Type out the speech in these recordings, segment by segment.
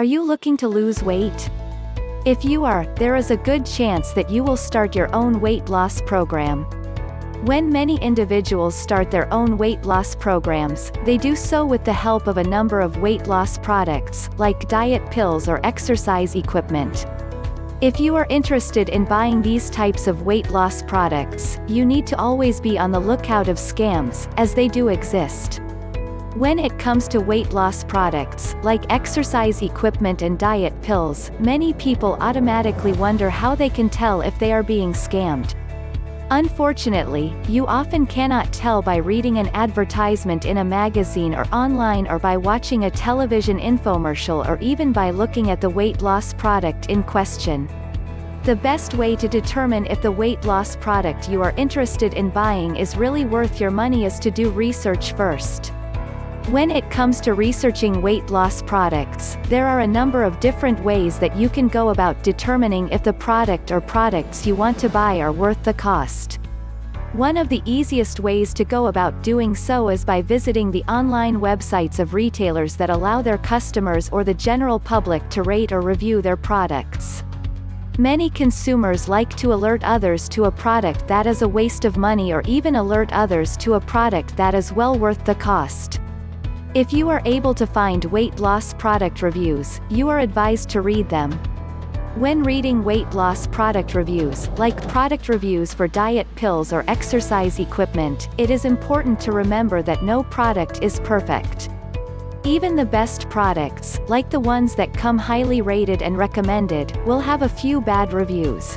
Are you looking to lose weight? If you are, there is a good chance that you will start your own weight loss program. When many individuals start their own weight loss programs, they do so with the help of a number of weight loss products, like diet pills or exercise equipment. If you are interested in buying these types of weight loss products, you need to always be on the lookout of scams, as they do exist. When it comes to weight loss products, like exercise equipment and diet pills, many people automatically wonder how they can tell if they are being scammed. Unfortunately, you often cannot tell by reading an advertisement in a magazine or online or by watching a television infomercial or even by looking at the weight loss product in question. The best way to determine if the weight loss product you are interested in buying is really worth your money is to do research first. When it comes to researching weight loss products, there are a number of different ways that you can go about determining if the product or products you want to buy are worth the cost. One of the easiest ways to go about doing so is by visiting the online websites of retailers that allow their customers or the general public to rate or review their products. Many consumers like to alert others to a product that is a waste of money or even alert others to a product that is well worth the cost. If you are able to find weight loss product reviews, you are advised to read them. When reading weight loss product reviews, like product reviews for diet pills or exercise equipment, it is important to remember that no product is perfect. Even the best products, like the ones that come highly rated and recommended, will have a few bad reviews.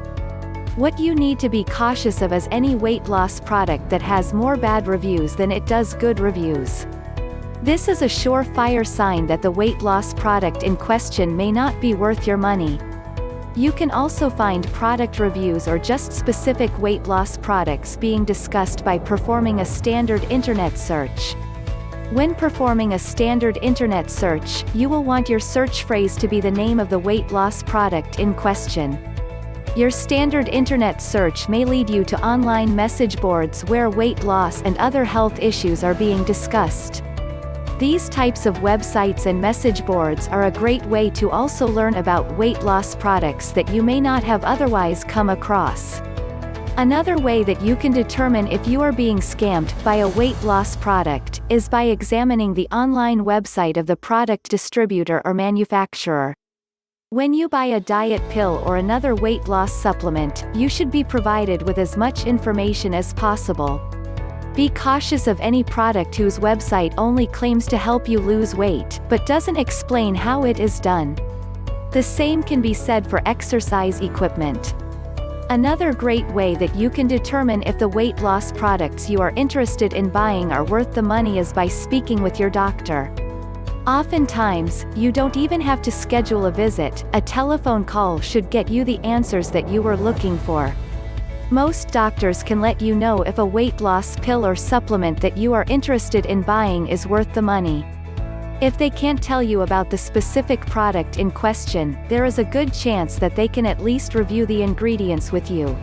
What you need to be cautious of is any weight loss product that has more bad reviews than it does good reviews. This is a surefire sign that the weight loss product in question may not be worth your money. You can also find product reviews or just specific weight loss products being discussed by performing a standard internet search. When performing a standard internet search, you will want your search phrase to be the name of the weight loss product in question. Your standard internet search may lead you to online message boards where weight loss and other health issues are being discussed. These types of websites and message boards are a great way to also learn about weight loss products that you may not have otherwise come across. Another way that you can determine if you are being scammed by a weight loss product is by examining the online website of the product distributor or manufacturer. When you buy a diet pill or another weight loss supplement, you should be provided with as much information as possible. Be cautious of any product whose website only claims to help you lose weight, but doesn't explain how it is done. The same can be said for exercise equipment. Another great way that you can determine if the weight loss products you are interested in buying are worth the money is by speaking with your doctor. Oftentimes, you don't even have to schedule a visit, a telephone call should get you the answers that you were looking for. Most doctors can let you know if a weight loss pill or supplement that you are interested in buying is worth the money. If they can't tell you about the specific product in question, there is a good chance that they can at least review the ingredients with you.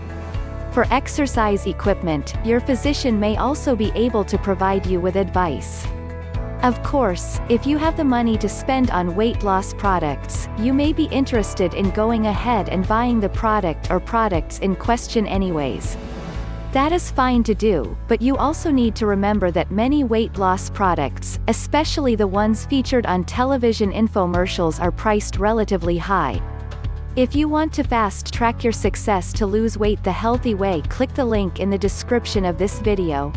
For exercise equipment, your physician may also be able to provide you with advice. Of course, if you have the money to spend on weight loss products, you may be interested in going ahead and buying the product or products in question anyways. That is fine to do, but you also need to remember that many weight loss products, especially the ones featured on television infomercials are priced relatively high. If you want to fast track your success to lose weight the healthy way click the link in the description of this video.